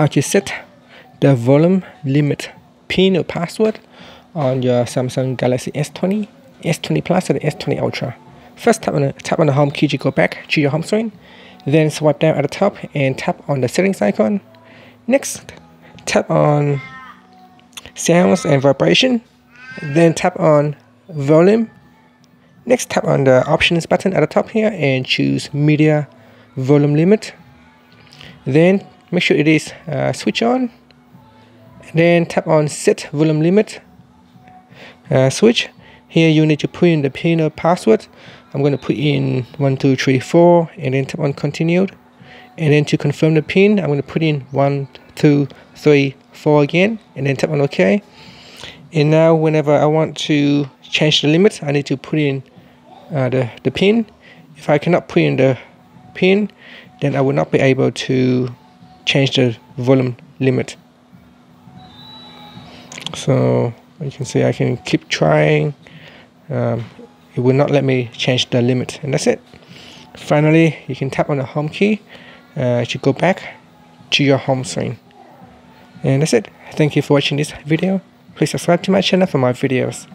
how to set the volume limit pin or password on your Samsung Galaxy S20, S20 Plus, or the S20 Ultra. First, tap on the, tap on the home key to go back to your home screen. Then swipe down at the top and tap on the settings icon. Next, tap on sounds and vibration. Then tap on volume. Next, tap on the options button at the top here and choose media volume limit. Then make sure it is uh, switch on. And then tap on set volume limit uh, switch. Here you need to put in the pin or password. I'm going to put in 1234 and then tap on continued. And then to confirm the pin, I'm going to put in 1234 again and then tap on OK. And now whenever I want to change the limit, I need to put in uh, the, the pin. If I cannot put in the pin, then I will not be able to change the volume limit. So you can see I can keep trying. Um, it will not let me change the limit and that's it. Finally, you can tap on the home key uh, to go back to your home screen. And that's it. Thank you for watching this video. Please subscribe to my channel for more videos.